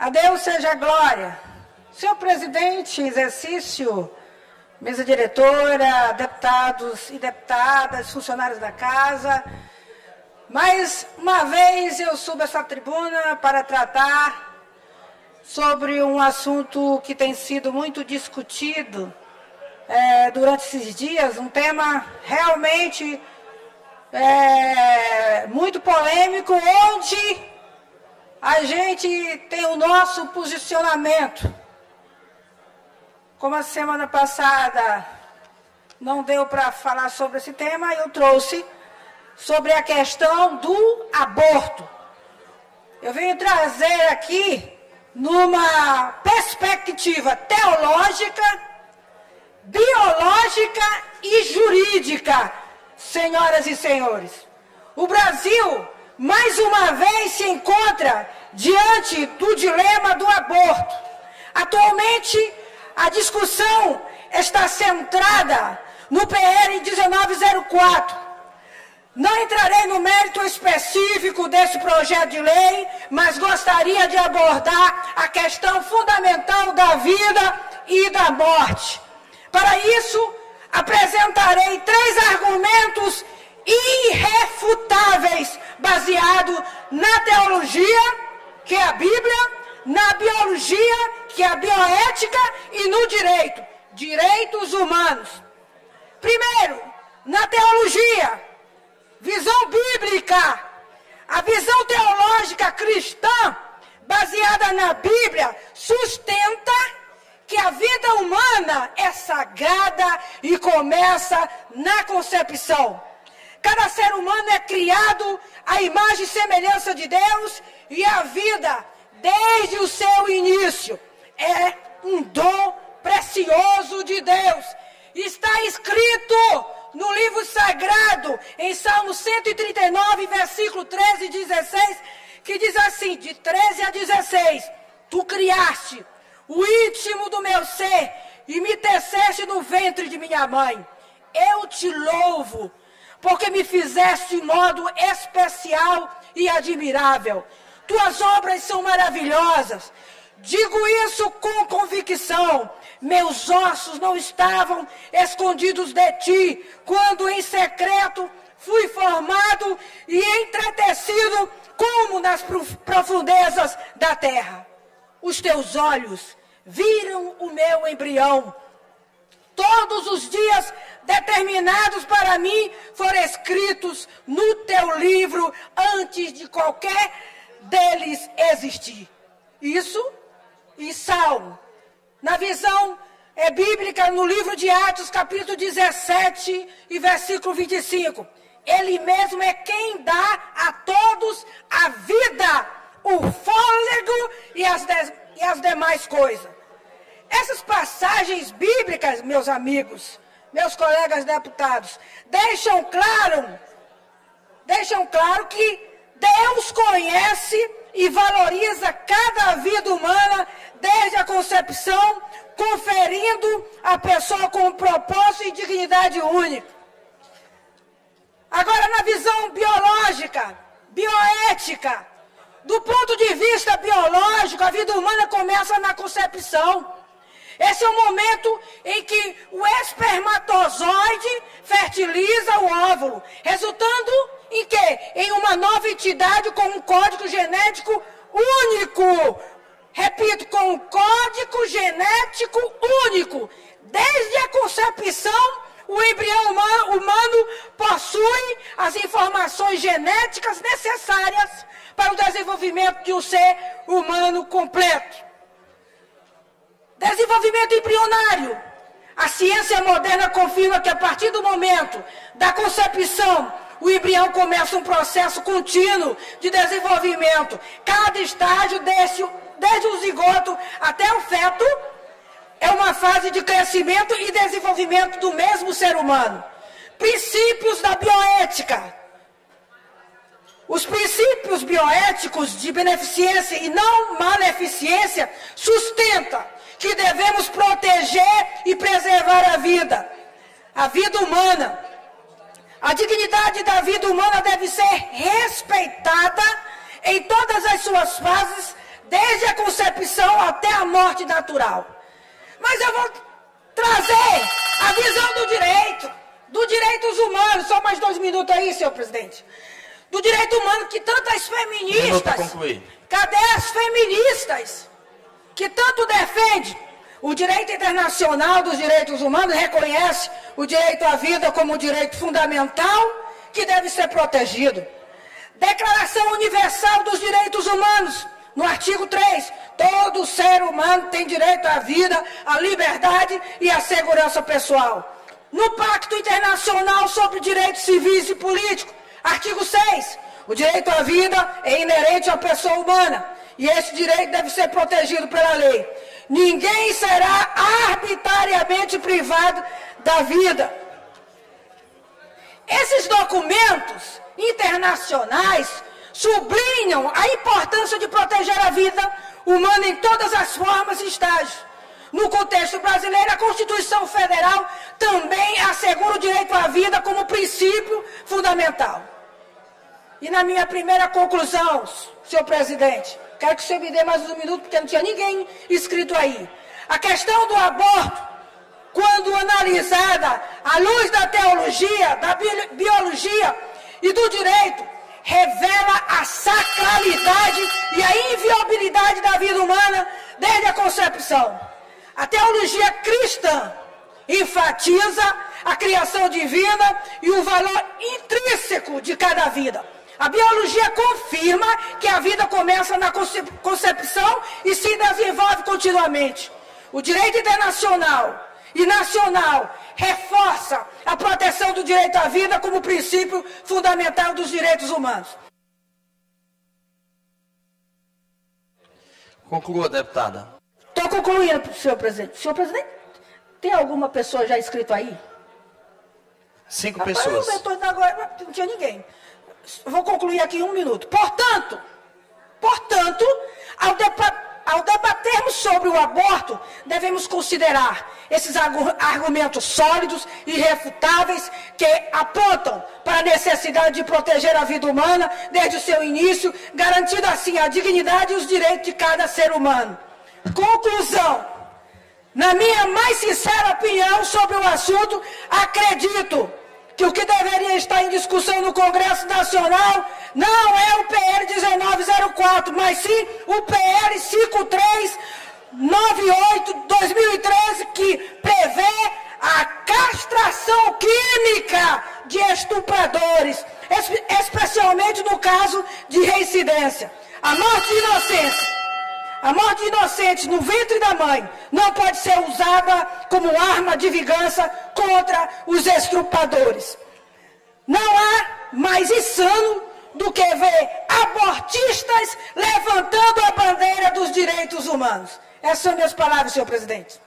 A Deus seja a glória. Senhor presidente, exercício, mesa diretora, deputados e deputadas, funcionários da casa, mais uma vez eu subo essa tribuna para tratar sobre um assunto que tem sido muito discutido é, durante esses dias, um tema realmente é, muito polêmico, onde a gente tem o nosso posicionamento. Como a semana passada não deu para falar sobre esse tema, eu trouxe sobre a questão do aborto. Eu venho trazer aqui numa perspectiva teológica, biológica e jurídica, senhoras e senhores. O Brasil mais uma vez se encontra diante do dilema do aborto. Atualmente, a discussão está centrada no PL 1904. Não entrarei no mérito específico desse projeto de lei, mas gostaria de abordar a questão fundamental da vida e da morte. Para isso, apresentarei três argumentos irrefutáveis, baseado na teologia, que é a Bíblia, na biologia, que é a bioética, e no direito, direitos humanos. Primeiro, na teologia, visão bíblica, a visão teológica cristã, baseada na Bíblia, sustenta que a vida humana é sagrada e começa na concepção. Cada ser humano é criado à imagem e semelhança de Deus e a vida, desde o seu início, é um dom precioso de Deus. Está escrito no livro sagrado, em Salmo 139, versículo 13 e 16, que diz assim: de 13 a 16: Tu criaste o íntimo do meu ser e me teceste no ventre de minha mãe. Eu te louvo porque me fizeste de modo especial e admirável. Tuas obras são maravilhosas. Digo isso com convicção. Meus ossos não estavam escondidos de ti, quando em secreto fui formado e entretecido como nas profundezas da terra. Os teus olhos viram o meu embrião. Todos os dias determinados para mim foram escritos no teu livro antes de qualquer deles existir. Isso e Salmo. Na visão é bíblica, no livro de Atos, capítulo 17 e versículo 25. Ele mesmo é quem dá a todos a vida, o fôlego e as, de, e as demais coisas. Essas passagens bíblicas, meus amigos, meus colegas deputados, deixam claro, deixam claro que Deus conhece e valoriza cada vida humana desde a concepção, conferindo à pessoa com um propósito e dignidade única. Agora, na visão biológica, bioética, do ponto de vista biológico, a vida humana começa na concepção. Esse é o momento em que o espermatozoide fertiliza o óvulo, resultando em quê? Em uma nova entidade com um código genético único. Repito, com um código genético único. Desde a concepção, o embrião humano possui as informações genéticas necessárias para o desenvolvimento de um ser humano completo. Desenvolvimento embrionário. A ciência moderna confirma que a partir do momento da concepção, o embrião começa um processo contínuo de desenvolvimento. Cada estágio, desde, desde o zigoto até o feto, é uma fase de crescimento e desenvolvimento do mesmo ser humano. Princípios da bioética. Os princípios bioéticos de beneficência e não maleficência sustentam que devemos proteger e preservar a vida, a vida humana. A dignidade da vida humana deve ser respeitada em todas as suas fases, desde a concepção até a morte natural. Mas eu vou trazer a visão do direito, dos direitos humanos. Só mais dois minutos aí, senhor presidente. Do direito humano que tantas feministas. Cadê as feministas que tanto defendem o direito internacional dos direitos humanos reconhece o direito à vida como um direito fundamental que deve ser protegido. Declaração Universal dos Direitos Humanos, no artigo 3, todo ser humano tem direito à vida, à liberdade e à segurança pessoal. No Pacto Internacional sobre Direitos Civis e Políticos, artigo 6, o direito à vida é inerente à pessoa humana e esse direito deve ser protegido pela lei. Ninguém será arbitrariamente privado da vida. Esses documentos internacionais sublinham a importância de proteger a vida humana em todas as formas e estágios. No contexto brasileiro, a Constituição Federal também assegura o direito à vida como princípio fundamental. E na minha primeira conclusão, senhor presidente, Quero que você me dê mais um minuto, porque não tinha ninguém escrito aí. A questão do aborto, quando analisada à luz da teologia, da biologia e do direito, revela a sacralidade e a inviolabilidade da vida humana desde a concepção. A teologia cristã enfatiza a criação divina e o valor intrínseco de cada vida. A biologia confirma que a vida começa na concepção e se desenvolve continuamente. O direito internacional e nacional reforça a proteção do direito à vida como princípio fundamental dos direitos humanos. Conclua, deputada. Estou concluindo, senhor presidente. Senhor presidente, tem alguma pessoa já inscrito aí? Cinco Rapaz, pessoas. Eu agora, não tinha ninguém vou concluir aqui um minuto. Portanto, portanto, ao, ao debatermos sobre o aborto, devemos considerar esses argumentos sólidos e refutáveis que apontam para a necessidade de proteger a vida humana desde o seu início, garantindo assim a dignidade e os direitos de cada ser humano. Conclusão. Na minha mais sincera opinião sobre o assunto, acredito que o que deveria estar em discussão no Congresso Nacional não é o PL 1904, mas sim o PL 5398-2013, que prevê a castração química de estupradores, especialmente no caso de reincidência. A morte de inocência. A morte de inocentes no ventre da mãe não pode ser usada como arma de vingança contra os estrupadores. Não há mais insano do que ver abortistas levantando a bandeira dos direitos humanos. Essas são minhas palavras, senhor presidente.